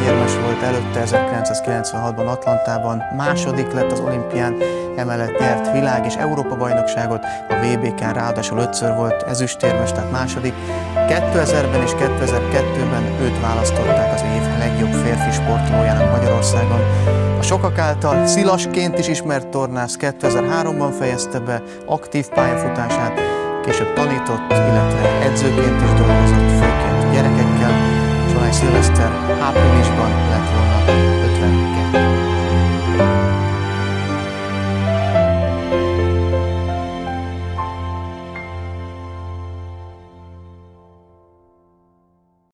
aranyérmes volt előtte 1996-ban Atlantában, második lett az olimpián, emellett nyert világ és Európa bajnokságot, a VB-ken ráadásul ötször volt ezüstérmes, tehát második. 2000-ben és 2002-ben őt választották az év legjobb férfi sportolójának Magyarországon. A sokak által szilasként is ismert tornász 2003-ban fejezte be aktív pályafutását, később tanított, illetve edzőként is dolgozott, főként gyerekekkel, és Szilveszter áprilisban lett volna